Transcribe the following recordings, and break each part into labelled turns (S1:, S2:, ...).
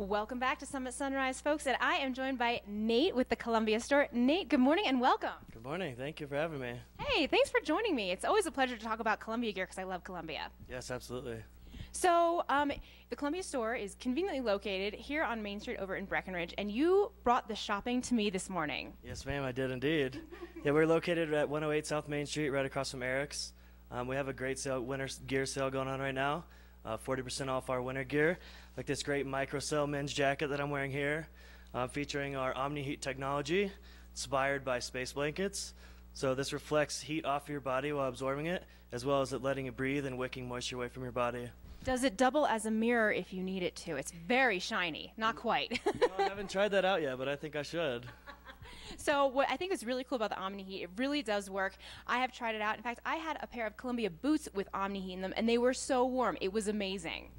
S1: Welcome back to Summit Sunrise, folks, and I am joined by Nate with the Columbia store. Nate, good morning and welcome.
S2: Good morning. Thank you for having me.
S1: Hey, thanks for joining me. It's always a pleasure to talk about Columbia gear because I love Columbia.
S2: Yes, absolutely.
S1: So, um, the Columbia store is conveniently located here on Main Street over in Breckenridge, and you brought the shopping to me this morning.
S2: Yes, ma'am, I did indeed. yeah, we're located at 108 South Main Street, right across from Eric's. Um, we have a great sale, winter gear sale going on right now. Uh, 40% off our winter gear, like this great microcell men's jacket that I'm wearing here, uh, featuring our Omni Heat technology, inspired by space blankets. So this reflects heat off your body while absorbing it, as well as it letting it breathe and wicking moisture away from your body.
S1: Does it double as a mirror if you need it to? It's very shiny. Not quite.
S2: no, I haven't tried that out yet, but I think I should.
S1: So what I think is really cool about the Omni Heat, it really does work. I have tried it out. In fact, I had a pair of Columbia boots with Omni Heat in them, and they were so warm. It was amazing.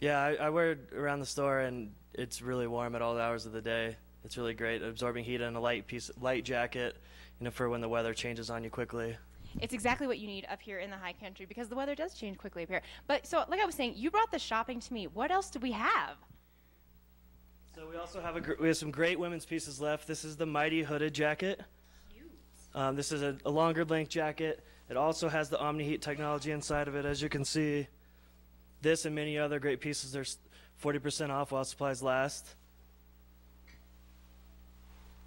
S2: Yeah, I, I wear it around the store, and it's really warm at all hours of the day. It's really great, absorbing heat in a light piece, light jacket, you know, for when the weather changes on you quickly.
S1: It's exactly what you need up here in the high country because the weather does change quickly up here. But so, like I was saying, you brought the shopping to me. What else do we have?
S2: So we also have a we have some great women's pieces left. This is the Mighty hooded jacket. Um, this is a, a, longer length jacket. It also has the Omni Heat technology inside of it, as you can see. This and many other great pieces are 40% off while supplies last.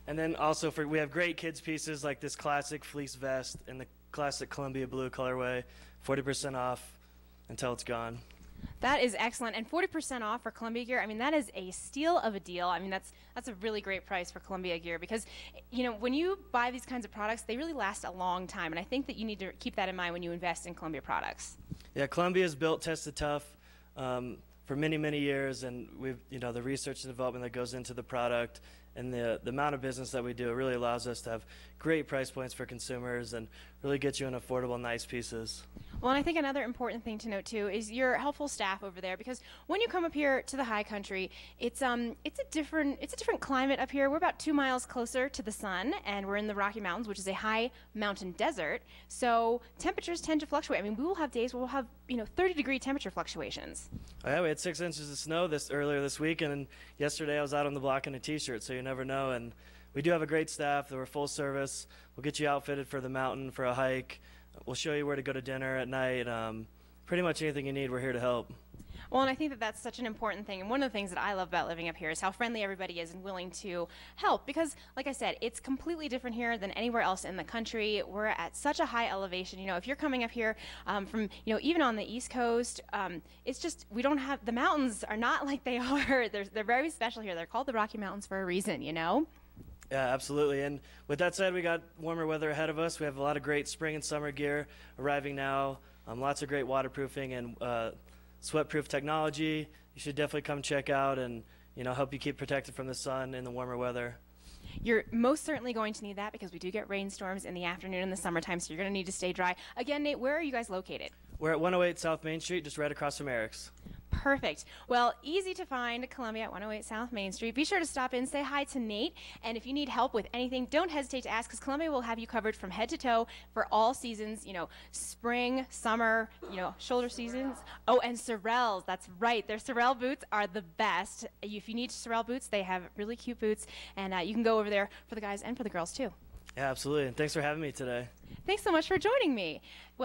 S2: And then also for we have great kids pieces like this classic fleece vest and the classic Columbia blue colorway, 40% off until it's gone.
S1: That is excellent, and 40% off for Columbia gear. I mean, that is a steal of a deal. I mean, that's that's a really great price for Columbia gear because, you know, when you buy these kinds of products, they really last a long time, and I think that you need to keep that in mind when you invest in Columbia products.
S2: Yeah, Columbia is built, tested tough. Um, for many, many years, and we've, you know, the research and development that goes into the product and the, the amount of business that we do, it really allows us to have great price points for consumers and really get you in affordable, nice pieces.
S1: Well, and I think another important thing to note too is your helpful staff over there because when you come up here to the high country, it's um it's a different it's a different climate up here. We're about two miles closer to the sun, and we're in the Rocky Mountains, which is a high mountain desert. So temperatures tend to fluctuate. I mean, we will have days where we'll have you know 30 degree temperature fluctuations.
S2: Oh, yeah, we had six inches of snow this earlier this week, and yesterday I was out on the block in a t-shirt, so you never know. And we do have a great staff. We're full service. We'll get you outfitted for the mountain for a hike. We'll show you where to go to dinner at night. Um, pretty much anything you need, we're here to help.
S1: Well, and I think that that's such an important thing. And one of the things that I love about living up here is how friendly everybody is and willing to help. Because, like I said, it's completely different here than anywhere else in the country. We're at such a high elevation. You know, if you're coming up here um, from, you know, even on the East Coast, um, it's just, we don't have, the mountains are not like they are. They're, they're very special here. They're called the Rocky Mountains for a reason, you know?
S2: Yeah, absolutely. And with that said, we got warmer weather ahead of us. We have a lot of great spring and summer gear arriving now. Um, lots of great waterproofing and uh, sweat-proof technology. You should definitely come check out and you know help you keep protected from the sun in the warmer weather.
S1: You're most certainly going to need that because we do get rainstorms in the afternoon in the summertime, so you're going to need to stay dry. Again, Nate, where are you guys located?
S2: We're at 108 South Main Street, just right across from Eric's.
S1: Perfect. Well, easy to find Columbia at 108 South Main Street. Be sure to stop in, say hi to Nate, and if you need help with anything, don't hesitate to ask because Columbia will have you covered from head to toe for all seasons, you know, spring, summer, you know, shoulder seasons. Oh, and Sorels, that's right. Their Sorel boots are the best. If you need Sorel boots, they have really cute boots, and uh, you can go over there for the guys and for the girls too.
S2: Yeah, absolutely. And thanks for having me today.
S1: Thanks so much for joining me. Well